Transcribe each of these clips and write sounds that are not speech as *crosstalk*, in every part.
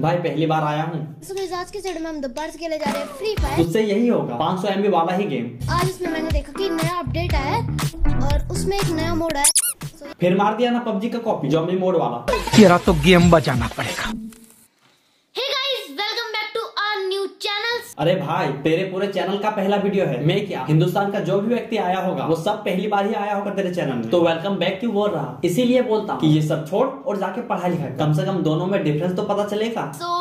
भाई पहली बार आया हूँ। सो आज के सेट में हम दोबारा से खेले जा रहे हैं फ्री फायर उससे यही होगा। पाँच सौ एम बी वाला ही गेम आज इसमें मैंने देखा की नया अपडेट आया है और उसमें एक नया मोड आया फिर मार दिया ना पबजी का कॉपी जॉम्बी मोड वाला। तेरा तो गेम बचाना पड़ेगा hey guys welcome back to our new channel अरे भाई तेरे पूरे चैनल का पहला वीडियो है। मैं क्या? हिंदुस्तान का जो भी व्यक्ति आया होगा वो सब पहली बार ही आया होगा तेरे चैनल में। तो वेलकम बैक क्यों बोल रहा। इसीलिए बोलता हूँ कि ये सब छोड़ और जाके पढ़ाई लिखाई कम से कम दोनों में डिफरेंस तो पता चलेगा। सो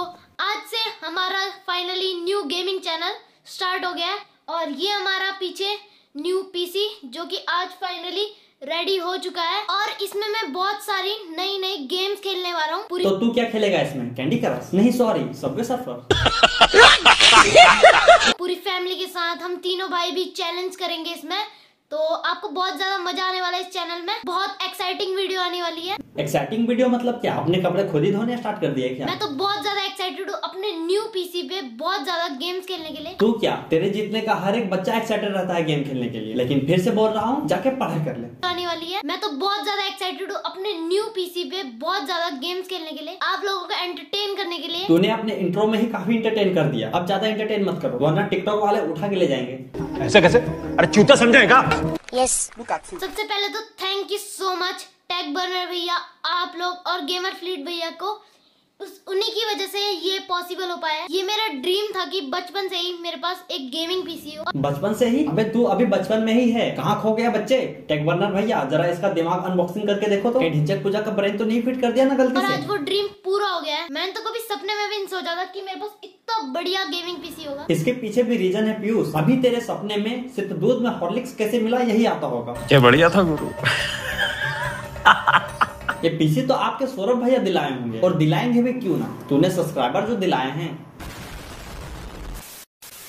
आज से हमारा finally new gaming channel start हो गया है। और ये हमारा पीछे न्यू पीसी जो की आज फाइनली रेडी हो चुका है और इसमें मैं बहुत सारी नई नई गेम्स खेलने वाला हूँ। पूरी तो तू क्या खेलेगा इसमें? कैंडी क्रश नहीं सॉरी सबवे सफ़र पूरी फैमिली के साथ हम तीनों भाई भी चैलेंज करेंगे इसमें। तो आपको बहुत ज़्यादा मज़ा आने वाला है इस चैनल में। बहुत एक्साइटिंग वीडियो आने वाली है। एक्साइटिंग वीडियो मतलब क्या? अपने कपड़े खुद ही धोने स्टार्ट कर दिए क्या? मैं तो बहुत ज़्यादा एक्साइटेड हूँ अपने न्यू पीसी पे बहुत ज़्यादा गेम्स खेलने के लिए। तू क्या? तेरे जीतने का हर एक बच्चा एक्साइटेड रहता है गेम खेलने के लिए। लेकिन फिर से बोल रहा हूँ जाके पढ़ाई कर ले। आने वाली है। मैं तो बहुत ज़्यादा एक्साइटेड हूँ अपने न्यू पीसी पे बहुत ज़्यादा गेम्स खेलने के लिए आप लोगों को एंटरटेन करने के लिए। तूने अपने इंट्रो में ही काफ़ी इंटरटेन कर दिया। अब ज़्यादा इंटरटेन मत करो वरना टिकटॉक वाले उठा के ले जाएँगे। ऐसे कैसे? अरे चूता समझेगा सबसे पहले तो thank you so much tag burner भैया आप लोग और गेमर फ्लीट भैया को। उस उन्हीं की वजह से ये पॉसिबल हो पाया। ये मेरा ड्रीम था कि बचपन से ही मेरे पास एक गेमिंग पीसी हो। बचपन से ही? अबे तू अभी बचपन में ही है। कहाँ खो गया बच्चे? टेक बर्नर भैया जरा इसका दिमाग अनबॉक्सिंग करके देखो तो। कहीं ढिंचक पूजा का ब्रेन तो नहीं फिट कर दिया ना और गलती आज से वो ड्रीम पूरा हो गया है। मैंने तो कभी सपने में भी नहीं सोचा था कि मेरे पास इतना बढ़िया गेमिंग पीसी होगा। इसके पीछे भी रीजन है पीयूष। अभी तेरे सपने में सिर्फ़ दूध में हॉर्लिक्स कैसे मिला यही आता होगा। क्या बढ़िया था गुरु। ये पीसी तो आपके सौरभ भैया दिलाए होंगे। और दिलाएँगे भी क्यों ना? तूने सब्सक्राइबर जो दिलाए हैं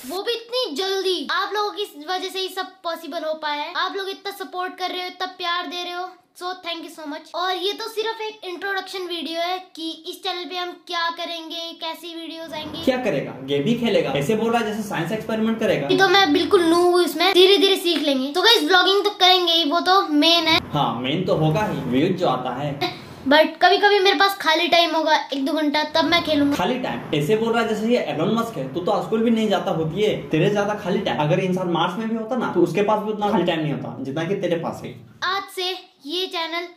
वो भी इतनी जल्दी। आप लोगों की वजह से ही सब पॉसिबल हो पाया है। आप लोग इतना सपोर्ट कर रहे हो इतना प्यार दे रहे हो। So thank you so much और ये तो सिर्फ़ एक इंट्रोडक्शन वीडियो है कि इस चैनल पे हम क्या करेंगे कैसी वीडियोस आएँगे। क्या करेगा? गेम ही खेलेगा। ऐसे बोल रहा है जैसे साइंस एक्सपेरिमेंट करेगा। तो मैं बिल्कुल नू हूँ इसमें। धीरे धीरे सीख लेंगे। तो गाइस ब्लॉगिंग तो करेंगे वो तो मेन है। हाँ मेन तो होगा ही। व्यूज़ जो आता है। *laughs* बट कभी कभी मेरे पास खाली टाइम होगा एक दो घंटा तब मैं खेलूँगा। खाली टाइम ऐसे बोल रहा है जैसे ये एलोन मस्क है तू तो स्कूल भी नहीं जाता होती है तेरे ज़्यादा खाली टाइम अगर इंसान मार्स में भी होता ना तो उसके पास भी उतना खाली टाइम नहीं होता जितना कि तेरे पास है। आज से ये चैनल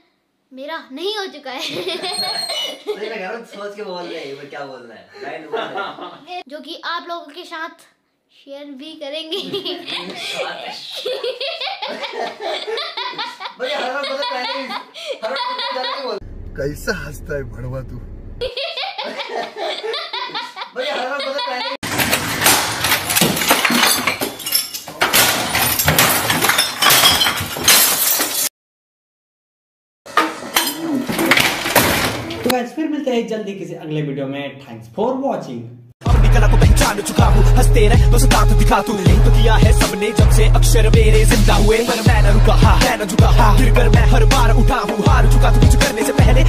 मेरा नहीं हो चुका है। मुझे लगा रहा सोच के बोल रहे हैं क्या बोल रहा है? *laughs* जो कि आप लोगों के साथ शेयर भी करेंगे। *laughs* हर बार पहले ही हर बार कैसा हंसता है भड़वा तू तो फिर मिलते हैं जल्दी किसी अगले वीडियो में. थैंक्स फॉर वॉचिंग अपनी कला को पहचान चुका हूँ। हँसते रहे तो सतात दिखा तू। लिंक तो किया है सबने, जब से अक्षर मेरे ज़िंदा हुए। पर मैं न रुका हाँ मैं न झुका हाँ। गिर कर मैं हर बार उठा हूँ। हार चुका तू कुछ करने से पहले